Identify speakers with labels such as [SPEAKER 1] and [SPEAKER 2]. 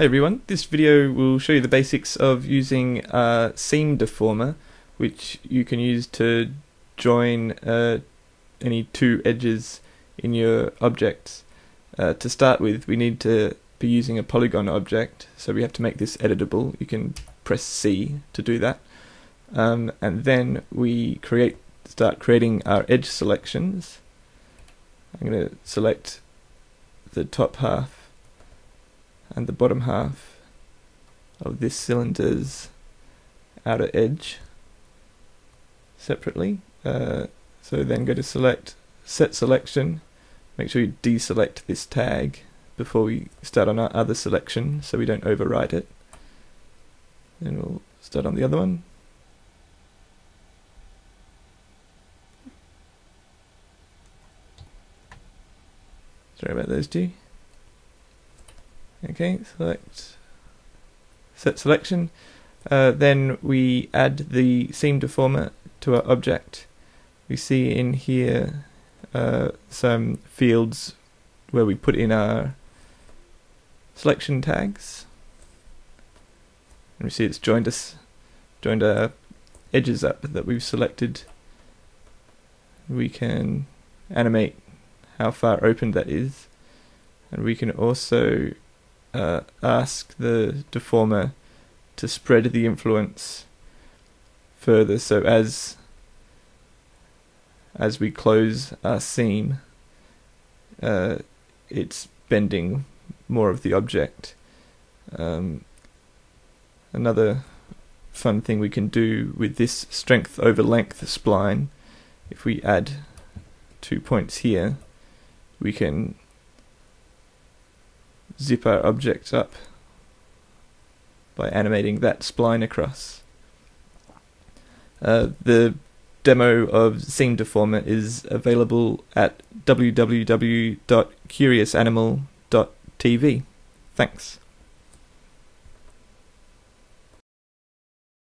[SPEAKER 1] Hey everyone, this video will show you the basics of using a seam deformer which you can use to join uh, any two edges in your objects. Uh, to start with we need to be using a polygon object so we have to make this editable. You can press C to do that um, and then we create start creating our edge selections. I'm going to select the top half and the bottom half of this cylinder's outer edge separately. Uh, so then go to select, set selection, make sure you deselect this tag before we start on our other selection so we don't overwrite it. Then we'll start on the other one. Sorry about those two. Okay, select, set selection. Uh, then we add the seam deformer to our object. We see in here uh, some fields where we put in our selection tags. And we see it's joined us, joined our edges up that we've selected. We can animate how far open that is, and we can also uh, ask the deformer to spread the influence further. So as as we close our seam uh, it's bending more of the object. Um, another fun thing we can do with this strength over length spline if we add two points here we can zip our object up by animating that spline across. Uh, the demo of Seam Deformer is available at www.curiousanimal.tv. Thanks.